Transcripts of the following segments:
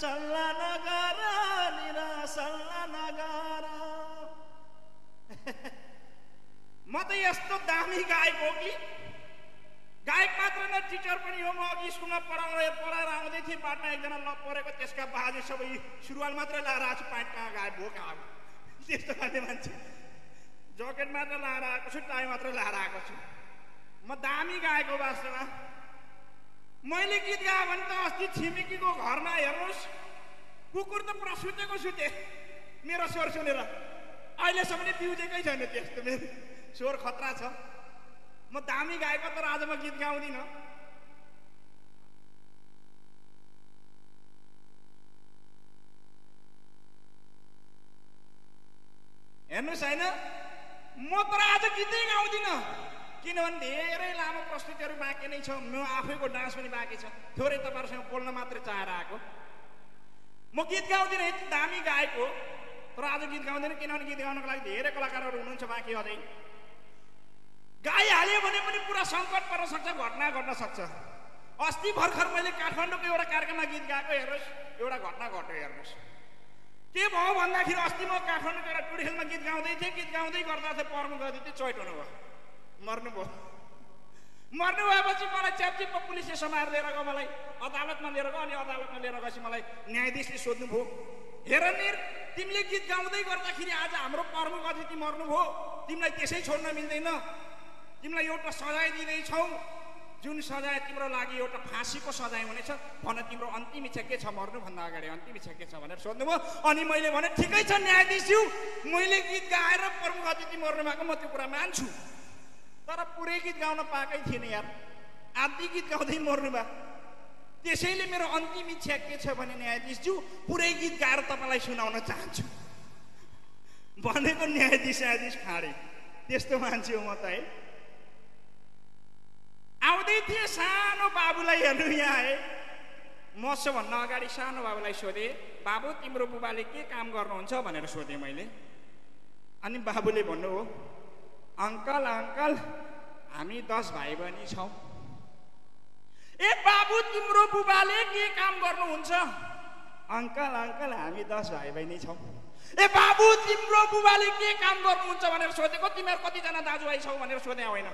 सल्लाह नगर म त यस्तो दामी गायक हो कि? गायक मात्र न टिचर पनि हो। म अघि स्कुलमा पढाउँदै पढाएर आउँदै थिएँ बाटोमा एकजना ल परेको त्यसका बाजे सबै सुरुवाल मात्रै लगाएर आएको छु प्यान्ट कहाँ गायब हो कहाँ त्यस्तो खाले मान्छे। ज्याकेट मात्र लगाएर आएको छु टाई मात्र लगाएर आएको छु। म दामी गायक हो वास्तवमा। मैले गीत गाएँ भने त अस्ति छिमेकीको घरमा हेर्नुहोस् कुकुर त पुरा सुतेको सुते। मेरो स्वर सुनेर। अहिलेसम्म पिउजेकै छैन त्यस्तो मेरो स्वर खतरा छ। म दामी गाएको तर आज म गीत गाउँदिनँ। हेर्नुहोस् होइन म तर आज गीतै गाउँदिनँ। किनभने धेरै लामो प्रस्तुतिहरू बाँकी नै छ। म आफैको डान्स पनि बाँकी छ। थोरै तपाईँहरूसँग बोल्न मात्रै चाहेर आएको म गीत गाउँदिनँ यति दामी गायक हो। तर आज गीत गाउँदैन किनभने गीत गाउनको लागि धेरै कलाकारहरू हुनुहुन्छ बाँकी अझै। गाइहाल्यो भने पनि पुरा सङ्कट पर्न सक्छ घटना घट्न सक्छ। अस्ति भर्खर मैले काठमाडौँको एउटा कार्यक्रममा गीत गाएको हेर्नुहोस्। एउटा घटना घट्यो हेर्नुहोस्। के भयो भन्दाखेरि अस्ति म काठमाडौँको एउटा टुडिखेलमा गीत गाउँदै थिएँ। गीत गाउँदै गर्दा चाहिँ पर्म गर्दै थिएँ चोइट हुनुभयो। मर्नुभयो। मर्नु भएपछि मलाई च्यापचिप्प पुलिसले समाएर लिएर गयो मलाई। अदालतमा लिएर गयो अनि अदालतमा लिएर गएपछि मलाई न्यायाधीशले सोध्नुभयो हेर निर तिमीले गीत गाउँदै गर्दाखेरि आज हाम्रो प्रमुख अतिथि मर्नुभयो। तिमीलाई त्यसै छोड्न मिल्दैन। तिमीलाई एउटा सजाय दिँदैछौ। जुन सजाय तिम्रो लागि एउटा फाँसीको सजाय हुनेछ भन तिम्रो अन्तिम इच्छा के छ मर्नुभन्दा अगाडि अन्तिम इच्छा के छ भनेर सोध्नुभयो। अनि मैले भने ठिकै छ न्यायाधीशज्यू मैले गीत गाएर प्रमुख अतिथि मर्नु भएको म त्यो कुरा मान्छु। तर पुरै गीत गाउन पाएकै थिएन यार आधी गीत गाउँदै मर्नु भयो त्यसैले मेरो अन्तिम इच्छा के छ भने न्यायाधीशज्यू पुरै गीत गाएर तपाईँलाई सुनाउन चाहन्छु भनेको न्यायाधीश न्यायाधीश फाँडे त्यस्तो मान्छे हो म त है आउँदै थिएँ सानो बाबुलाई हेर्नु यहाँ है म सबभन्दा अगाडि सानो बाबुलाई सोधेँ बाबु तिम्रो बुबाले के काम गर्नुहुन्छ भनेर सोधेँ मैले अनि बाबुले भन्नु हो अङ्कल अङ्कल हामी दस भाइ बहिनी छौँ। ए बाबु तिम्रो बुबाले के काम गर्नुहुन्छ? अङ्कल अङ्कल हामी दस भाइ बहिनी छौँ। ए बाबु तिम्रो बुबाले के काम गर्नुहुन्छ भनेर सोधेको? तिमीहरू कतिजना दाजुभाइ छौ भनेर सोधे होइन।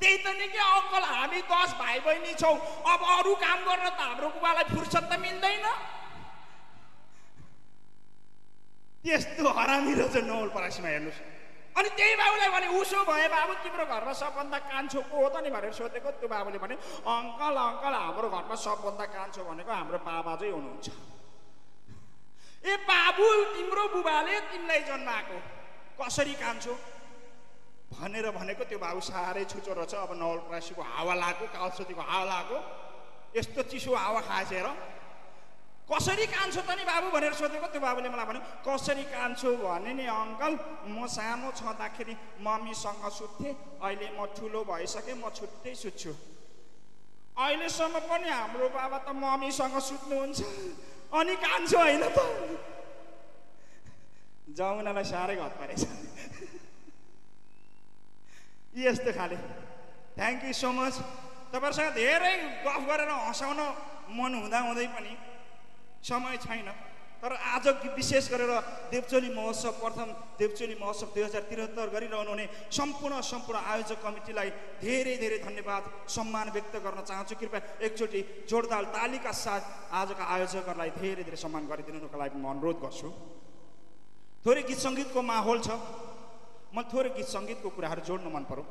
त्यही त नि के अङ्कल हामी दस भाइ बहिनी छौँ। अब अरू काम गर्न त हाम्रो बुबालाई फुर्सद त मिल्दैन। त्यस्तो हरामी रहेछ नौल परासीमा हेर्नुहोस्। अनि त्यही बाबुलाई भने उसो भए बाबु तिम्रो घरमा सबभन्दा कान्छो को हो त नि? भनेर सोधेको त्यो बाबुले भने अङ्कल अङ्कल हाम्रो घरमा सबभन्दा कान्छो भनेको हाम्रो बाबा चाहिँ हुनुहुन्छ। ए बाबु तिम्रो बुबाले तिमीलाई जन्माएको। कसरी कान्छो? भनेर भनेको त्यो बाबु साह्रै छुचो रहेछ। अब नवलपरासीको हावा लाग्यो कालसतीको हावा लाग्यो यस्तो चिसो हावा खाँचेर कसरी कान्छो त नि बाबु भनेर सोधेको त्यो बाबुले मलाई भन्यो कसरी कान्छो भने नि अङ्कल म सानो छँदाखेरि मम्मीसँग सुत्थेँ अहिले म ठुलो भइसकेँ म छुट्टै सुत्छु। अहिलेसम्म पनि हाम्रो बाबा त मम्मीसँग सुत्नुहुन्छ। अनि कान्छो होइन त। जमुनालाई साह्रै घट परेछ। यस्तो खाले। थ्याङ्क यू सो मच तपाईँहरूसँग धेरै गफ गरेर हँसाउन मन हुँदा हुँदै पनि समय छैन। तर आज विशेष गरेर देवचोली महोत्सव प्रथम देवचोली महोत्सव दुई हजार त्रिहत्तर गरिरहनु हुने सम्पूर्ण सम्पूर्ण आयोजक कमिटीलाई धेरै धेरै धन्यवाद सम्मान व्यक्त गर्न चाहन्छु। कृपया एकचोटि जोरदार तालीका साथ आजका आयोजकहरूलाई धेरै धेरै सम्मान गरिदिनुको लागि म अनुरोध गर्छु। थोरै गीत सङ्गीतको माहौल छ। मलाई थोरै गीत सङ्गीतको कुराहरू जोड्न मन पर्यो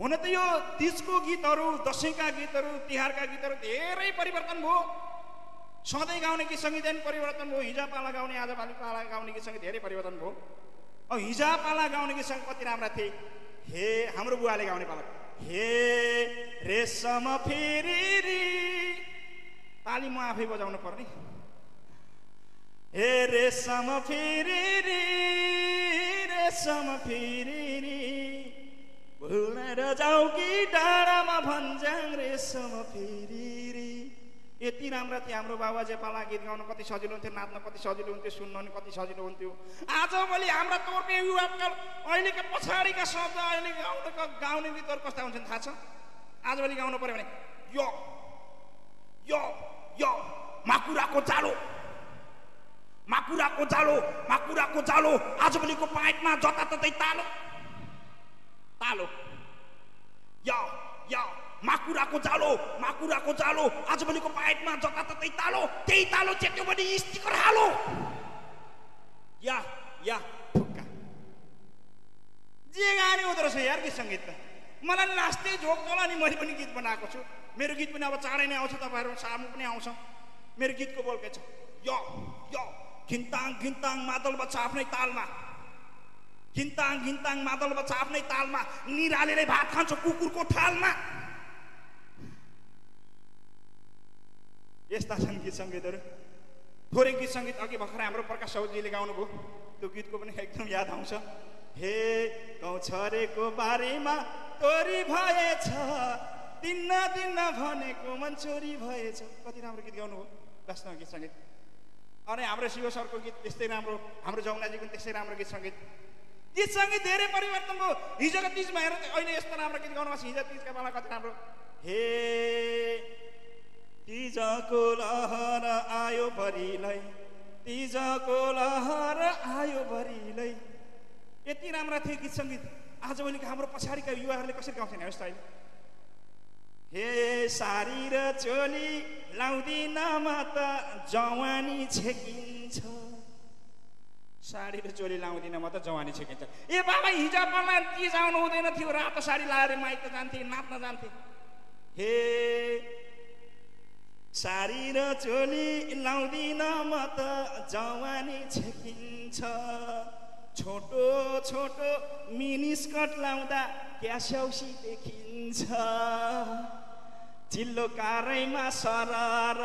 हुन त यो तिजको गीतहरू दसैँका गीतहरू तिहारका गीतहरू धेरै परिवर्तन भयो। सधैँ गाउने गीत सङ्गीत परिवर्तन भयो। हिजो पाला गाउने आज पालि गाउने गीत सङ्गीत धेरै परिवर्तन भयो। अब हिजो पाला गाउने गीत सङ्गीत कति राम्रा थिए? हे हाम्रो बुवाले गाउने पाला। हे रेशम फेरि ताली म आफै बजाउनु पर्ने। हे रेशम फेरि रेशम फेरि भुलेर जाऊ कि डाँडामा भन्ज्याङ रेशम फेरि यति राम्रा थिए हाम्रो बाबाजे पाला गीत गाउन कति सजिलो हुन्थ्यो नाच्न कति सजिलो हुन्थ्यो सुन्न पनि कति सजिलो हुन्थ्यो। आजभोलि हाम्रा तोर्पे युवाका अहिलेका पछाडिका शब्द अहिले गाउने गाउने गीतहरू कस्ता हुन्छन् थाहा छ? आजभोलि गाउनु पऱ्यो भने यो यो यो माकुराको जालो। माकुराको जालो माकुराको जालो। आजभोलिको पाइपमा जताततै तालो। तालो। या या। माकुराको जालो माकुराको जालो आजभोलिको पाइपमा जताततै तालो त्यही तालो चेट्यो भने स्टिकर हालो या या फुक्का जे गाने हुँदो रहेछ यार गीत सङ्गीत त मलाई नाच्दै झोक चला नि मैले पनि गीत बनाएको छु मेरो गीत पनि अब चाँडै नै आउँछ तपाईँहरू सामु पनि आउँछ मेरो गीतको बोल के छ यो यो घिन्ताङ घिन्ताङ मादल बच्चा आफ्नै तालमा घिन्ताङ घिन्ताङ मादल बच्चा आफ्नै तालमा निरालेरै भात खान्छ कुकुरको थालमा यस्ता छन् गीत सङ्गीतहरू। थोरै गीत सङ्गीत अघि भर्खर हाम्रो प्रकाश साउजीले गाउनुभयो। त्यो गीतको पनि एकदम याद आउँछ। हे गाउँ छरेको बारीमा तोरी भएछ दिन्न दिन्न भनेको मन चोरी भएछ। कति राम्रो गीत गाउनुभयो। वास्तवमा गीत सङ्गीत। अनि हाम्रो शिव सरको गीत त्यस्तै राम्रो हाम्रो जौनाजीको त्यस्तै राम्रो गीत सङ्गीत। गीत सङ्गीत धेरै परिवर्तन भयो। हिजोको तिजमा हेर अहिले यस्तो राम्रो गीत गाउनु हिजो तिजका बेला कति राम्रो। हे तिजको लहर आयो भरिलाई। तिजको लहर आयो भरिलाई। यति राम्रा थिए गीत सङ्गीत आजभोलिको हाम्रो पछाडिका युवाहरूले कसरी गाउँछन् हेर्नुहोस् त हे सारी र चोली लाउँदिन म त जवानी छेकिन्छ। साडी र चोली लाउँदिन म त जवानी छेकिन्छ। ए बाबा हिजो मलाई चिज आउनु हुँदैन थियो। रातो साडी लाएर माइत जान्थे नाच्न जान्थे। हे साडी र चोली लाउँदिन म त जवानी छेकिन्छ। छोटो छोटो मिनी स्कर्ट लाउँदा क्यास्याउसी देखिन्छ। चिल्लो काరైमा सरर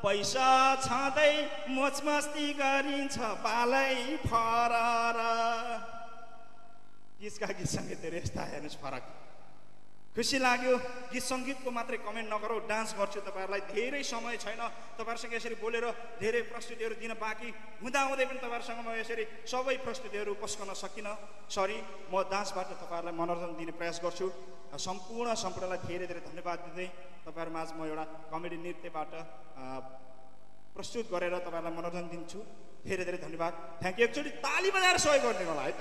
पैसा छँदै मोचमस्ती गरिन्छ पालै फरर। गीतका गीत सङ्गीतहरू यस्ता हेर्नुहोस् फरक। खुसी लाग्यो। गीत सङ्गीतको मात्रै कमेन्ट नगरौँ। डान्स गर्छु तपाईँहरूलाई। धेरै समय छैन। तपाईँहरूसँग यसरी बोलेर धेरै प्रस्तुतिहरू दिन बाँकी। हुँदाहुँदै पनि तपाईँहरूसँग म यसरी सबै प्रस्तुतिहरू पस्कन सकिनँ। सरी म डान्सबाट तपाईँहरूलाई मनोरञ्जन दिने प्रयास गर्छु। सम्पूर्ण सम्पूर्णलाई धेरै धेरै धन्यवाद दिँदै तपाईँहरू माझ म एउटा कमेडी नृत्यबाट प्रस्तुत गरेर तपाईँहरूलाई मनोरञ्जन दिन्छु। धेरै धेरै धन्यवाद। थ्याङ्क यू एकचोटि ताली बजाएर सहयोग गरिदिनु होला है त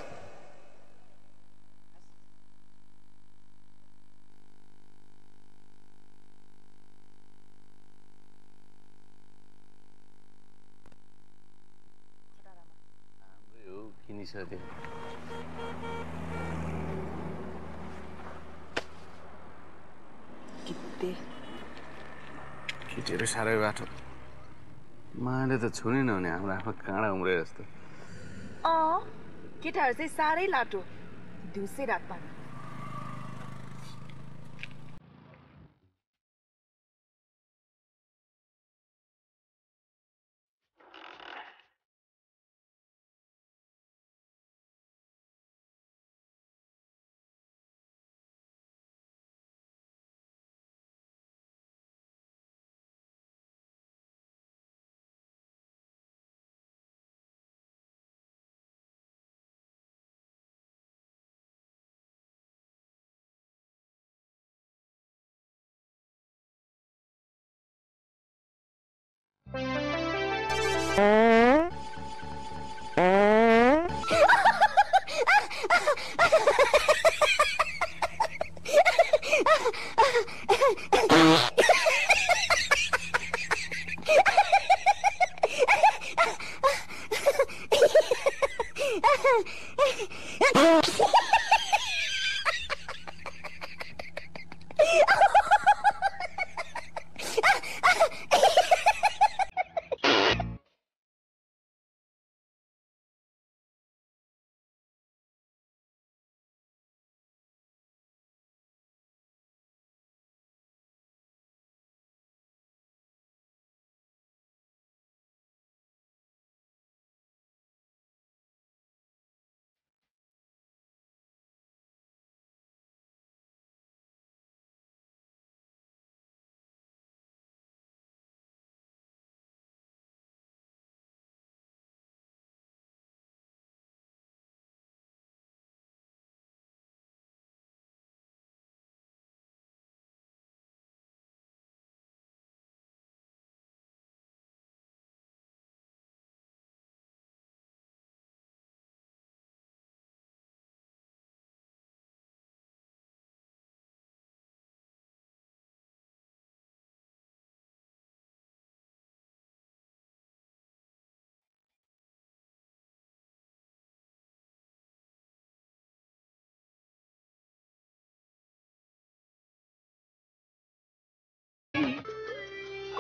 हाम्रै किनिसक्यो कित्ते? केटीहरू साह्रै बाटो माले त छुनै नहुने हाम्रो आफ्नो काँडा उम्रे जस्तो। अँ केटाहरू चाहिँ साह्रै लाटो। दिउँसै रात पानी Ha ha ha!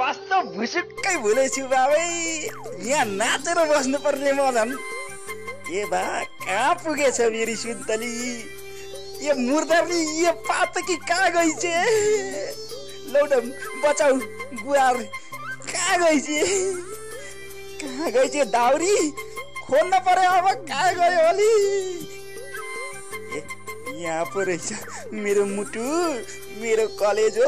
कस्तो भुसुक्कै भुलेछु बाबै। यहाँ नाचेर बस्नुपर्ने म झन् ए बा कहाँ पुगेछ मेरी सुन्तली? ये मुर्दानी ये पात कि कहाँ गइछे? लौडम बचाउ गुहार। कहाँ गइछे? कहाँ गइछे दाउरी? खोज्न पर्यो अब कहाँ गयो अलि? यहाँ पो रहेछ मेरो मुटु मेरो कलेज हो।